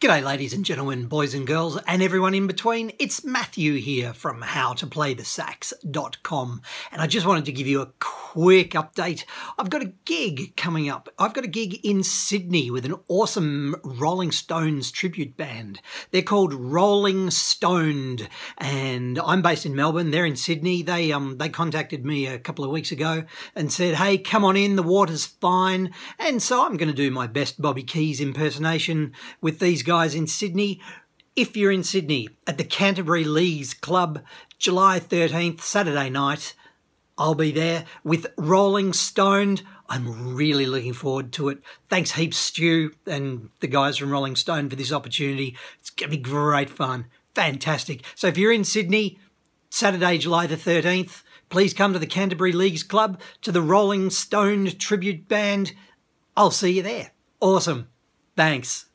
G'day, ladies and gentlemen, boys and girls, and everyone in between. It's Matthew here from howtoplaythesax.com, and I just wanted to give you a quick update. I've got a gig coming up. I've got a gig in Sydney with an awesome Rolling Stones tribute band. They're called Rolling Stoned, and I'm based in Melbourne. They're in Sydney. They um they contacted me a couple of weeks ago and said, "Hey, come on in. The water's fine." And so I'm going to do my best Bobby Keys impersonation with these guys in Sydney. If you're in Sydney at the Canterbury Leagues Club, July 13th, Saturday night, I'll be there with Rolling Stoned. I'm really looking forward to it. Thanks heaps, Stu and the guys from Rolling Stone for this opportunity. It's going to be great fun. Fantastic. So if you're in Sydney, Saturday, July the 13th, please come to the Canterbury Leagues Club to the Rolling Stoned tribute band. I'll see you there. Awesome. Thanks.